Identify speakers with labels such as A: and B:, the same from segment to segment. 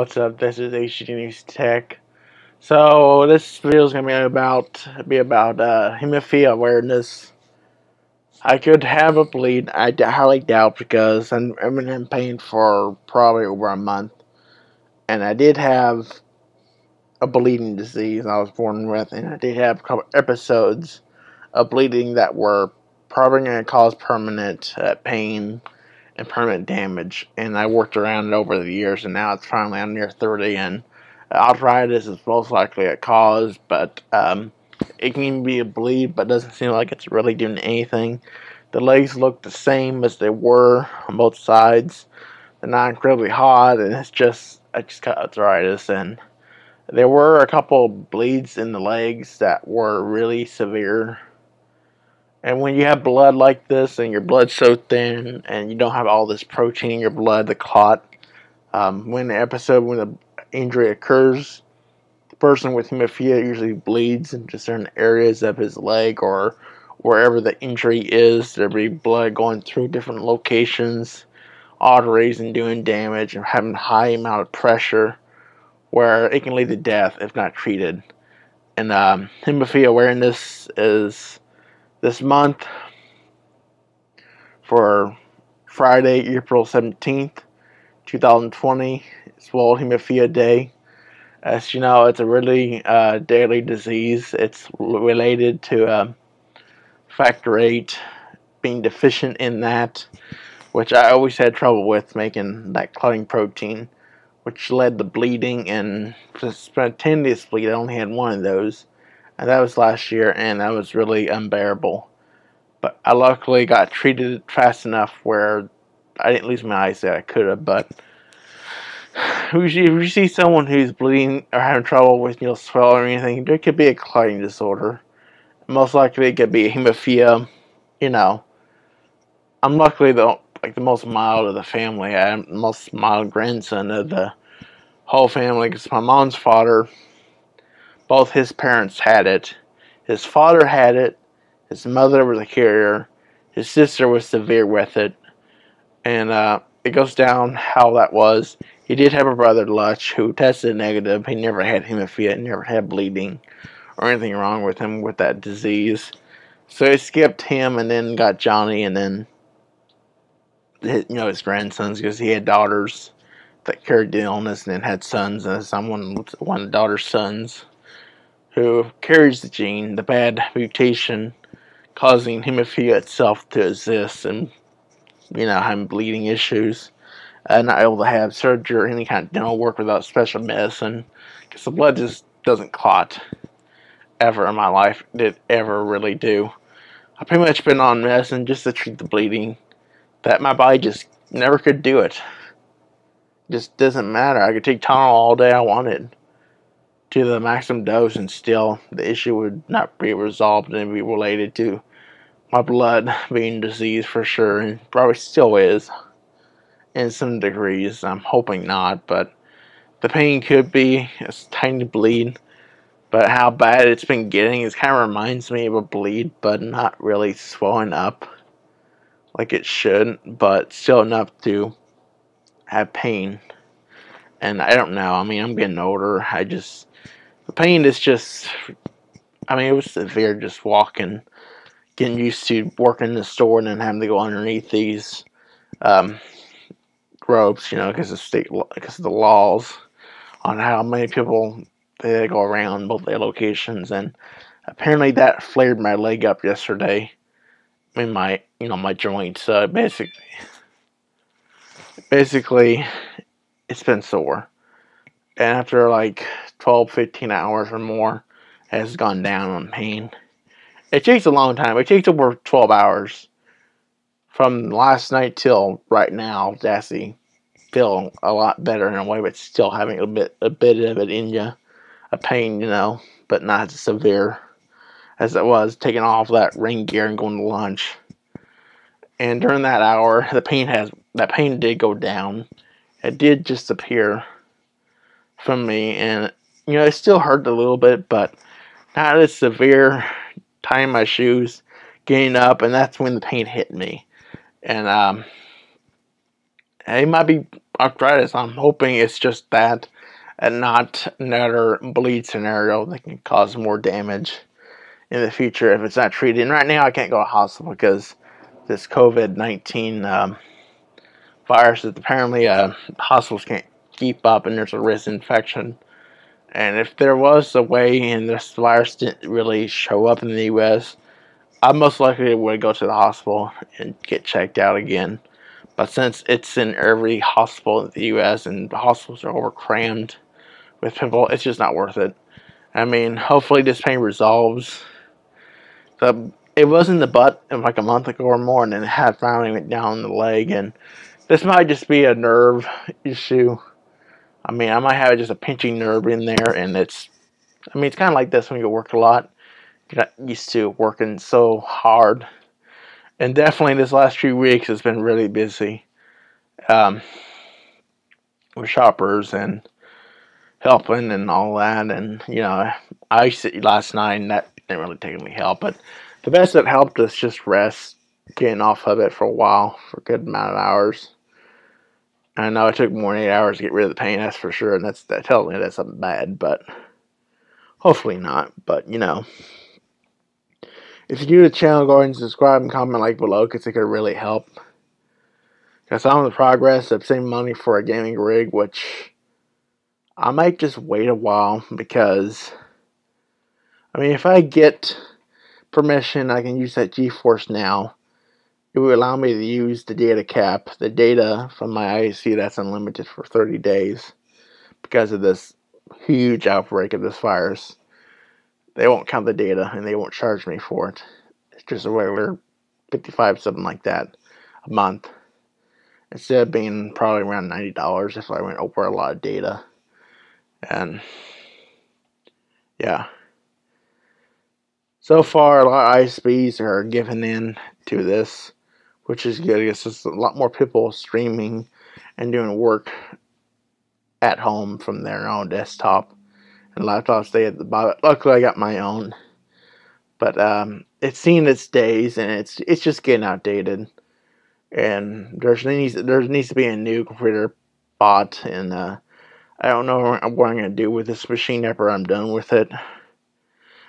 A: What's up? This is News Tech. So this video is gonna be about be about uh, hemophilia awareness. I could have a bleed. I highly doubt because I'm, I've been in pain for probably over a month, and I did have a bleeding disease I was born with, and I did have a couple episodes of bleeding that were probably to cause permanent uh, pain and permanent damage. And I worked around it over the years, and now it's finally I'm near 30, and arthritis is most likely a cause, but um, it can be a bleed, but doesn't seem like it's really doing anything. The legs look the same as they were on both sides. They're not incredibly hot, and it's just I just got arthritis, and there were a couple bleeds in the legs that were really severe and when you have blood like this and your blood's so thin and you don't have all this protein in your blood, the clot, um, when the episode, when the injury occurs, the person with hemophilia usually bleeds into certain areas of his leg or wherever the injury is. There'll be blood going through different locations, arteries, and doing damage and having high amount of pressure where it can lead to death if not treated. And um, hemophilia awareness is this month for Friday, April 17th, 2020. It's World Hemophilia Day. As you know, it's a really uh, deadly disease. It's related to uh, factor 8, being deficient in that, which I always had trouble with making that clotting protein, which led to bleeding and spontaneous bleed. I only had one of those and that was last year, and that was really unbearable. But I luckily got treated fast enough where I didn't lose my eyes that I could have, but if you see someone who's bleeding or having trouble with you know swelling or anything, there could be a clotting disorder. Most likely, it could be hemophilia. You know, I'm luckily the like the most mild of the family. I'm the most mild grandson of the whole family because my mom's father both his parents had it. His father had it. His mother was a carrier. His sister was severe with it. And uh, it goes down how that was. He did have a brother, Lutch, who tested negative. He never had hemophilia, never had bleeding or anything wrong with him with that disease. So he skipped him and then got Johnny and then, you know, his grandsons because he had daughters that carried the illness and then had sons and someone one of the daughter's sons who carries the gene, the bad mutation, causing hemophilia itself to exist and, you know, having bleeding issues, uh, not able to have surgery or any kind of dental work without special medicine, because the blood just doesn't clot ever in my life. Did ever really do. I've pretty much been on medicine just to treat the bleeding that my body just never could do it. Just doesn't matter. I could take Tylenol all day I wanted to the maximum dose and still the issue would not be resolved and be related to my blood being diseased for sure and probably still is in some degrees. I'm hoping not, but the pain could be a tiny bleed. But how bad it's been getting is kind of reminds me of a bleed, but not really swelling up like it should, but still enough to have pain. And I don't know. I mean, I'm getting older. I just the pain is just, I mean, it was severe just walking, getting used to working in the store and then having to go underneath these um, ropes, you know, because of state, because of the laws on how many people they go around both their locations, and apparently that flared my leg up yesterday in my, you know, my joint. So basically, basically, it's been sore, and after like 12, 15 hours or more it has gone down on pain. It takes a long time. It takes over 12 hours from last night till right now to actually feel a lot better in a way, but still having a bit a bit of it in you, a pain, you know, but not as severe as it was taking off that rain gear and going to lunch. And during that hour, the pain has that pain did go down. It did just appear from me, and you know, it still hurt a little bit, but not as severe. Tying my shoes, getting up, and that's when the pain hit me. And um, it might be arthritis. I'm hoping it's just that and not another bleed scenario that can cause more damage in the future if it's not treated. And right now, I can't go to hospital because this COVID 19 um, virus that apparently uh, hospitals can't keep up and there's a risk infection. And if there was a way and this virus didn't really show up in the US, I most likely would go to the hospital and get checked out again. But since it's in every hospital in the US and the hospitals are overcrammed with people, it's just not worth it. I mean, hopefully this pain resolves. The it was in the butt like a month ago or more, and then it had finally went down the leg, and this might just be a nerve issue. I mean, I might have just a pinching nerve in there, and it's, I mean, it's kind of like this when you work a lot. You're not used to working so hard. And definitely this last few weeks has been really busy um, with shoppers and helping and all that. And, you know, I last night, and that didn't really take any help. But the best that helped us just rest, getting off of it for a while, for a good amount of hours. I know it took more than eight hours to get rid of the pain, that's for sure, and that's that tells me that's something bad, but hopefully not. But you know, if you do the channel, go ahead and subscribe and comment like below because it could really help. Because I'm in the progress of saving money for a gaming rig, which I might just wait a while because I mean, if I get permission, I can use that GeForce now it will allow me to use the data cap, the data from my IAC that's unlimited for 30 days because of this huge outbreak of this virus. They won't count the data and they won't charge me for it. It's just a regular 55 something like that a month. Instead of being probably around $90 if I went over a lot of data. And yeah. So far, a lot of ISPs are giving in to this which is good. It's just a lot more people streaming and doing work at home from their own desktop and laptops. They at the bottom. Luckily, I got my own, but um, it's seen its days and it's it's just getting outdated. And there's needs there needs to be a new computer bought, and uh, I don't know what I'm going to do with this machine after I'm done with it.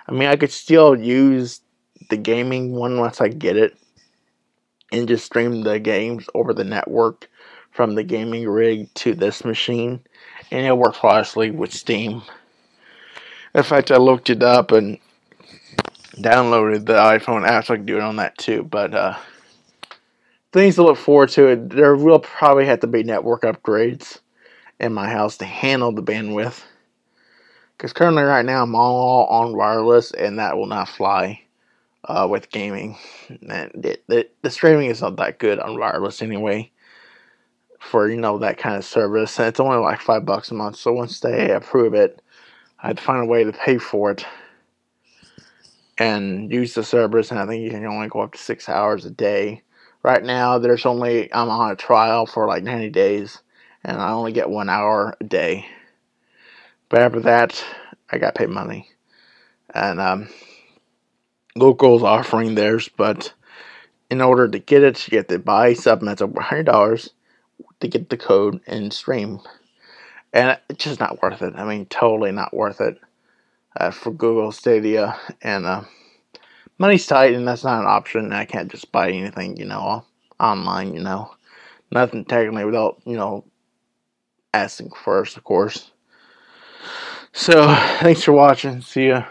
A: I mean, I could still use the gaming one once I get it, and just stream the games over the network from the gaming rig to this machine and it works flawlessly with Steam. In fact, I looked it up and downloaded the iPhone apps. I can do it on that too. But uh, things to look forward to. There will probably have to be network upgrades in my house to handle the bandwidth. Because currently, right now, I'm all on wireless, and that will not fly uh, with gaming. And it, it, the streaming is not that good on wireless anyway for you know that kind of service. And it's only like five bucks a month. So once they approve it, I'd find a way to pay for it and use the service. And I think you can only go up to six hours a day. Right now, there's only I'm on a trial for like 90 days, and I only get one hour a day. But after that, I got paid money, and um, locals offering theirs, but in order to get it, you have to buy something that's over hundred dollars to get the code and stream, and it's just not worth it. I mean, totally not worth it uh, for Google Stadia, and uh, money's tight, and that's not an option. I can't just buy anything, you know, online, you know, nothing technically without you know asking first, of course. So, thanks for watching. See ya.